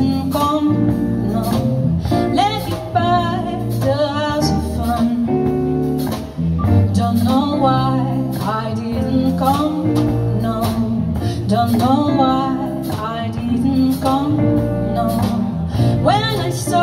doesn't come, no. Let the house of fun. Don't know why I didn't come, no. Don't know why I didn't come, no. When I saw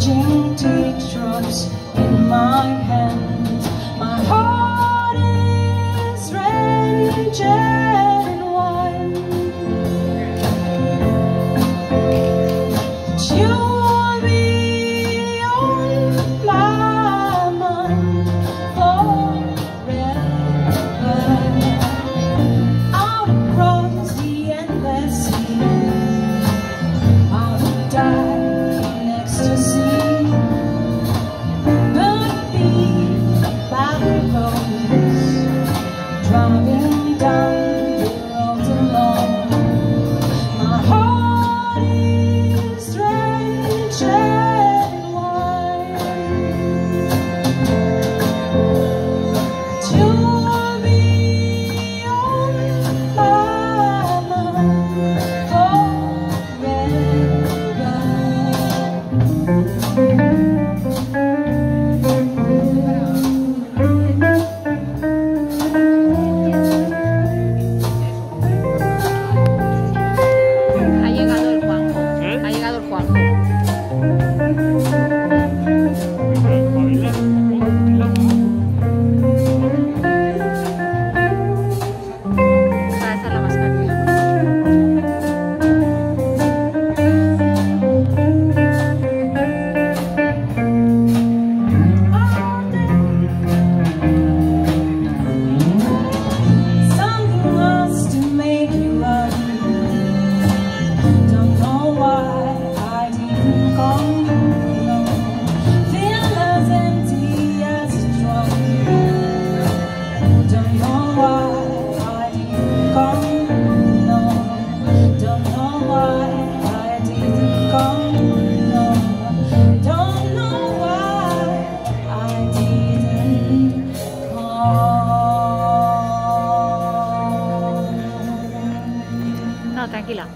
Teardrops in my head tranquila.